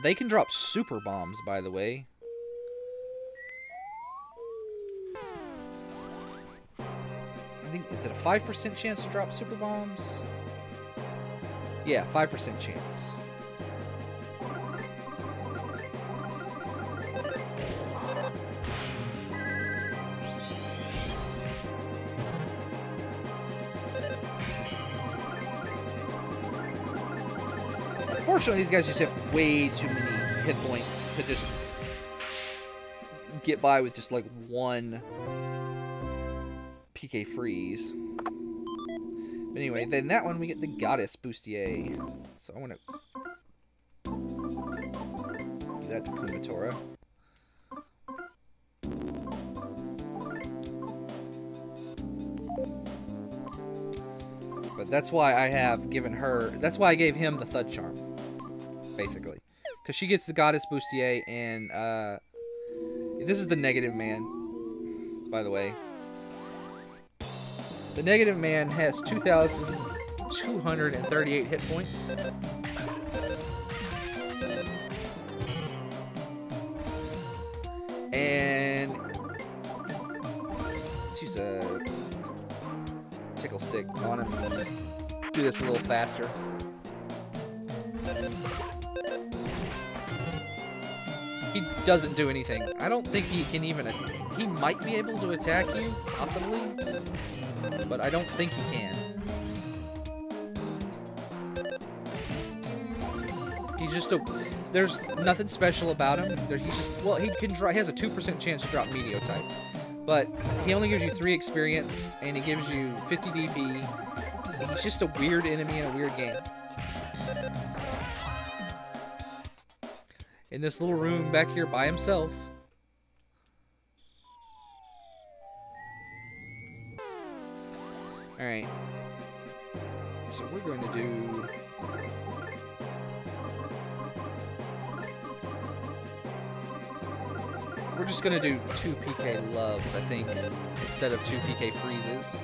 They can drop super bombs, by the way. I think, is it a 5% chance to drop super bombs? Yeah, 5% chance. Unfortunately, these guys just have way too many hit points to just get by with just like one PK freeze. But anyway, then that one we get the Goddess Bustier. So I want to give that to Kumatora. But that's why I have given her, that's why I gave him the Thud Charm, basically. Because she gets the Goddess Bustier, and uh, this is the Negative Man, by the way. The Negative Man has 2,238 hit points. And let's use a tickle stick on him. Do this a little faster. He doesn't do anything. I don't think he can even... He might be able to attack you, possibly. But I don't think he can. He's just a... There's nothing special about him. He's just... Well, he can draw... He has a 2% chance to drop Meteor type. But he only gives you 3 experience, and he gives you 50 DP. He's just a weird enemy in a weird game. In this little room back here by himself. Alright. So we're going to do... We're just going to do two PK loves, I think, instead of two PK freezes.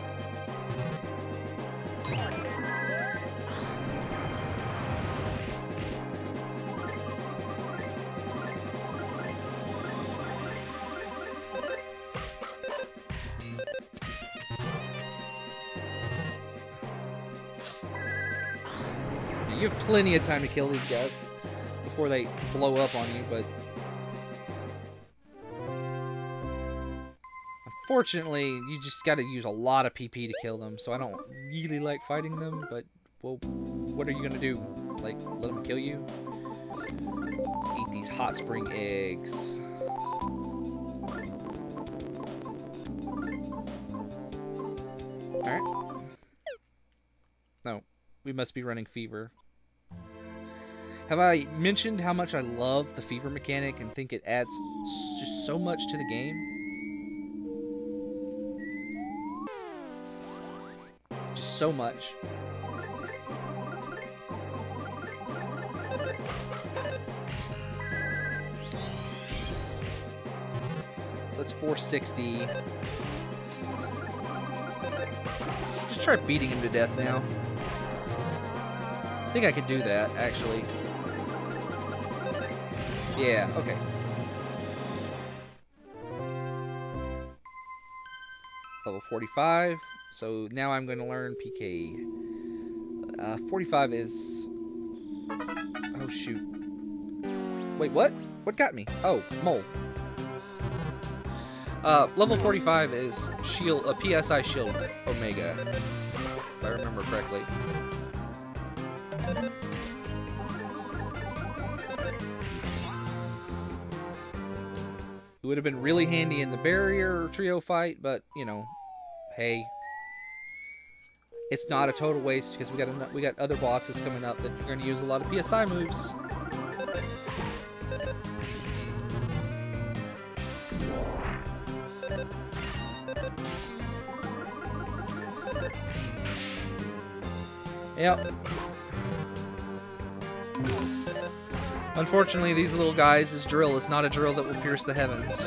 You have plenty of time to kill these guys before they blow up on you, but... Unfortunately, you just gotta use a lot of PP to kill them, so I don't really like fighting them, but, well, what are you gonna do? Like, let them kill you? Let's eat these hot spring eggs. Alright. No, we must be running fever. Have I mentioned how much I love the fever mechanic and think it adds just so much to the game? Just so much. So that's 460. Let's just try beating him to death now. I think I could do that, actually. Yeah, okay. Level 45. So now I'm going to learn PK. Uh, 45 is... Oh, shoot. Wait, what? What got me? Oh, mole. Uh, level 45 is shield, a uh, PSI shield Omega, if I remember correctly. It would have been really handy in the barrier trio fight, but, you know, hey. It's not a total waste because we got we got other bosses coming up that are going to use a lot of PSI moves. Yep. Unfortunately, these little guys' drill is not a drill that will pierce the heavens.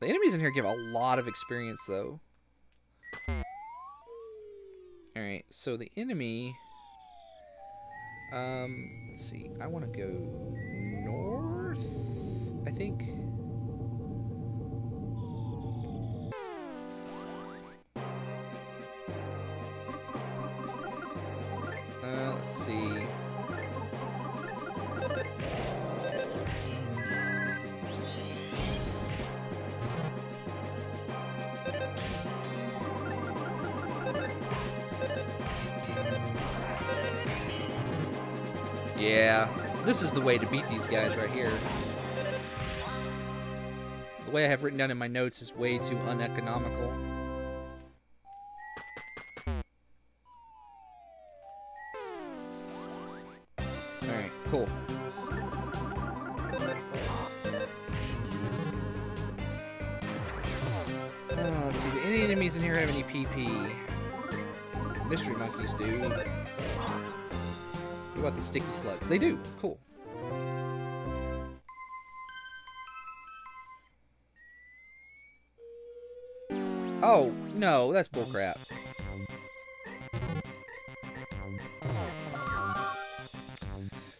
The enemies in here give a lot of experience, though. Alright, so the enemy... Um, let's see. I want to go north, I think. See. Yeah, this is the way to beat these guys right here. The way I have written down in my notes is way too uneconomical. Uh, let's see, do any enemies in here have any PP? Mystery monkeys do. What about the sticky slugs? They do. Cool. Oh, no, that's bullcrap.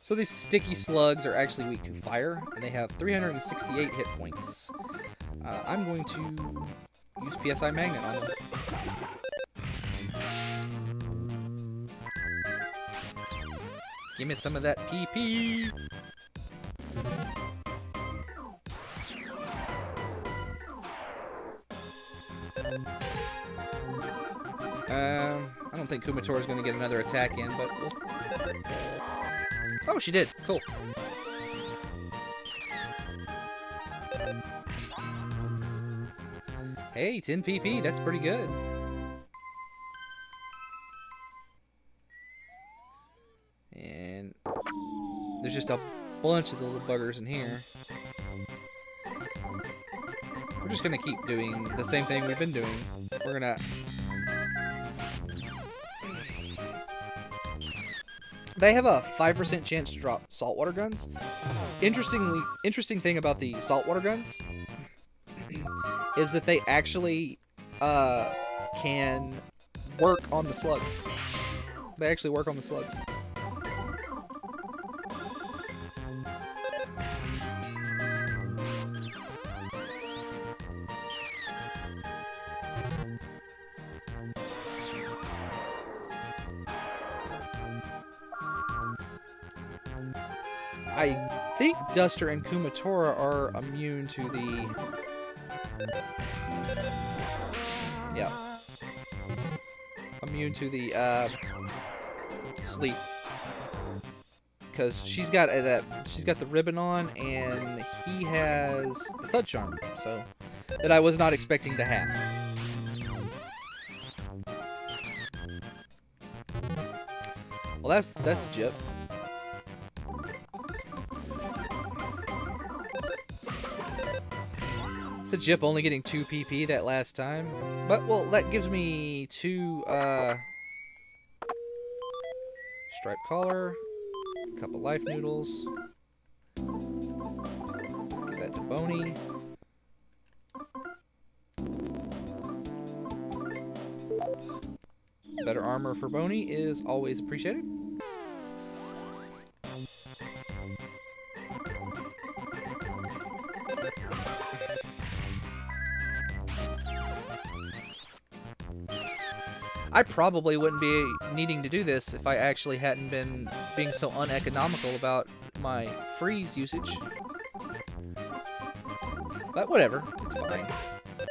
So these sticky slugs are actually weak to fire, and they have 368 hit points. Uh, I'm going to use PSI Magnet on them. Give me some of that PP. Um, I don't think Kumatora is going to get another attack in, but we'll... Oh, she did. Cool. Hey, 10 PP. That's pretty good. And there's just a bunch of the little buggers in here. We're just gonna keep doing the same thing we've been doing. We're gonna... They have a 5% chance to drop saltwater guns. Interestingly, interesting thing about the saltwater guns is that they actually uh, can work on the slugs. They actually work on the slugs. I think Duster and Kumatora are immune to the... Yeah. Immune to the, uh, sleep. Because she's got uh, that, she's got the ribbon on, and he has the thud charm, so that I was not expecting to have. Well, that's that's a Jip. It's a Jip only getting 2 PP that last time. But, well, that gives me two, uh... Striped collar. A couple life noodles. Give that to Boney. Better armor for Boney is always appreciated. I probably wouldn't be needing to do this if I actually hadn't been being so uneconomical about my freeze usage. But whatever, it's fine.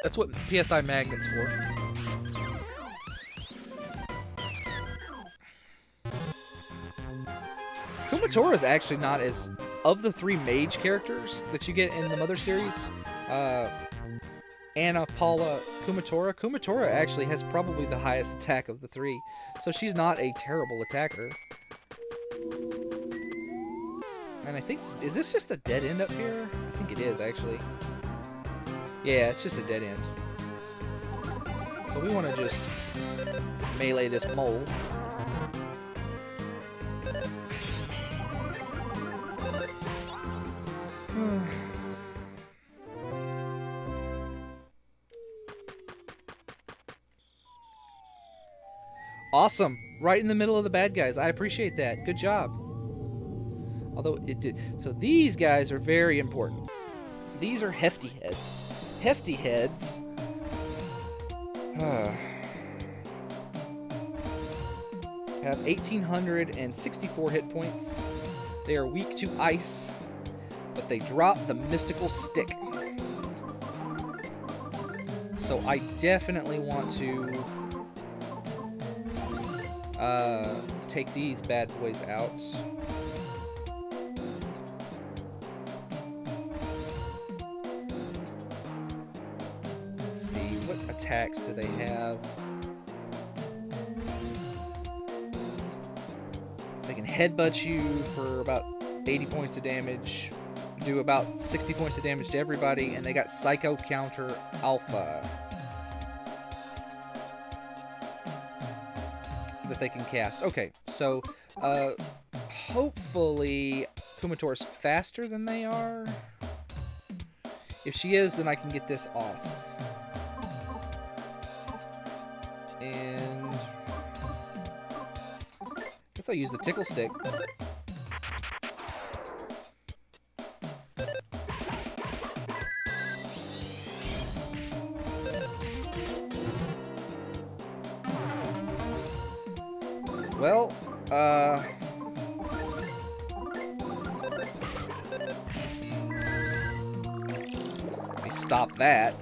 That's what PSI Magnet's for. Kumatora is actually not as... Of the three mage characters that you get in the Mother series, uh, Ana, Paula, Kumatora. Kumatora actually has probably the highest attack of the three, so she's not a terrible attacker. And I think, is this just a dead end up here? I think it is, actually. Yeah, it's just a dead end. So we want to just melee this mole. Awesome. Right in the middle of the bad guys. I appreciate that. Good job. Although it did. So these guys are very important. These are hefty heads. Hefty heads. have 1,864 hit points. They are weak to ice, but they drop the mystical stick. So I definitely want to uh, take these bad boys out. Let's see, what attacks do they have? They can headbutt you for about 80 points of damage, do about 60 points of damage to everybody, and they got Psycho Counter Alpha. That they can cast. Okay, so, uh, hopefully Kumator's faster than they are. If she is, then I can get this off. And... I guess I'll use the tickle stick. Well, uh... Let me stop that.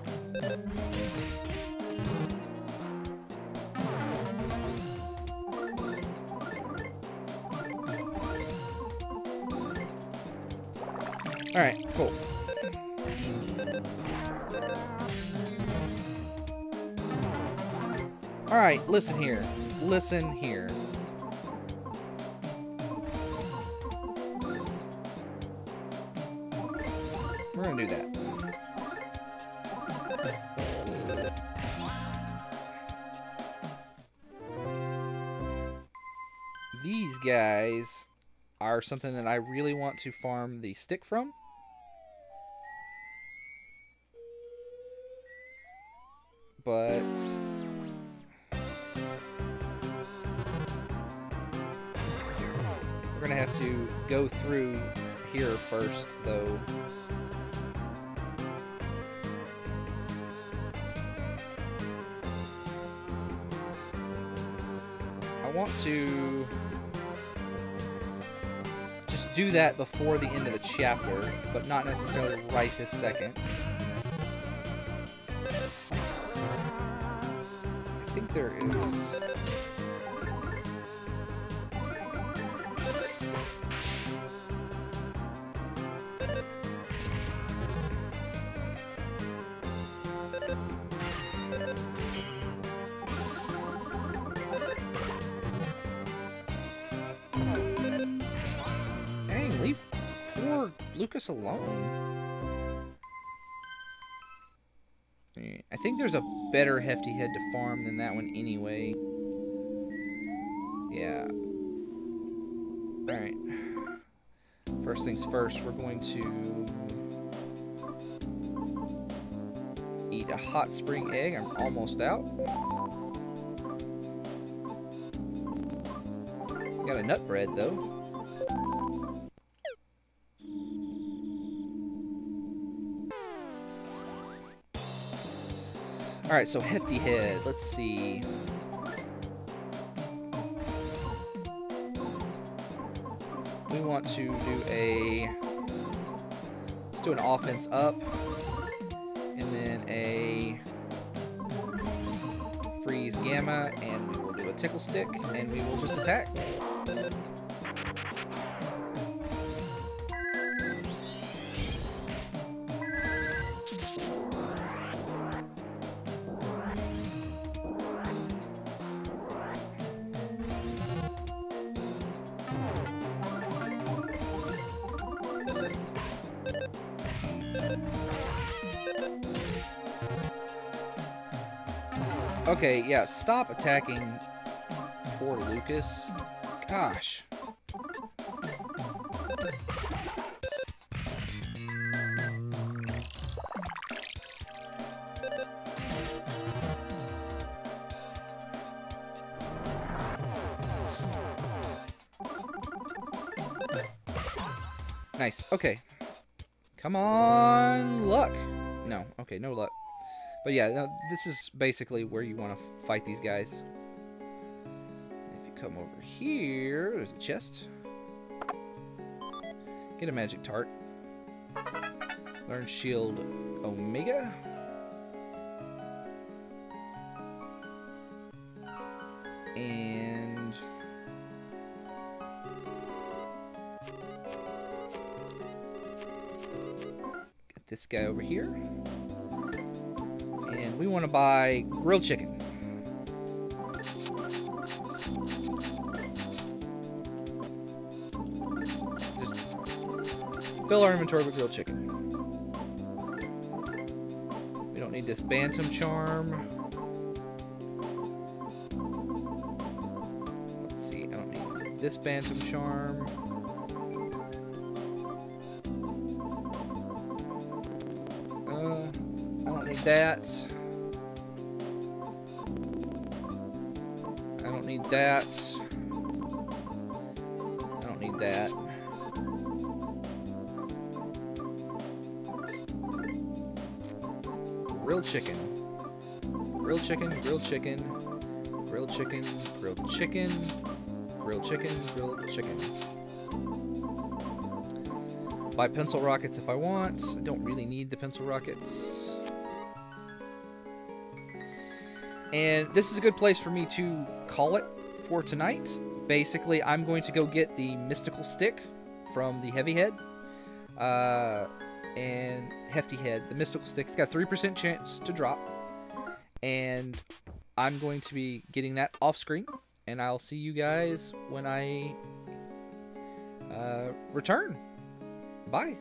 Alright, cool. Alright, listen here. Listen here. Are something that I really want to farm the stick from. But... We're gonna have to go through here first, though. I want to do that before the end of the chapter, but not necessarily right this second. I think there is... Lucas alone. I think there's a better hefty head to farm than that one anyway. Yeah. Alright. First things first, we're going to eat a hot spring egg. I'm almost out. Got a nut bread though. Alright, so Hefty Head, let's see. We want to do a... Let's do an offense up. And then a... Freeze Gamma, and we will do a Tickle Stick, and we will just attack. Okay, yeah, stop attacking poor Lucas. Gosh. Nice. Okay. Come on, luck. No. Okay, no luck. But yeah, no, this is basically where you want to fight these guys. If you come over here, there's a chest. Get a magic tart. Learn shield omega. And get this guy over here. We want to buy grilled chicken. Just fill our inventory with grilled chicken. We don't need this bantam charm. Let's see, I don't need this bantam charm. Uh, I don't need that. Don't need that. I don't need that. Grilled chicken. Grilled chicken, grilled chicken, grilled chicken, grilled chicken, grilled chicken, grilled chicken. Buy pencil rockets if I want. I don't really need the pencil rockets. And this is a good place for me to call it for tonight. Basically, I'm going to go get the mystical stick from the heavy head. Uh, and hefty head. The mystical stick. It's got 3% chance to drop. And I'm going to be getting that off screen. And I'll see you guys when I uh, return. Bye.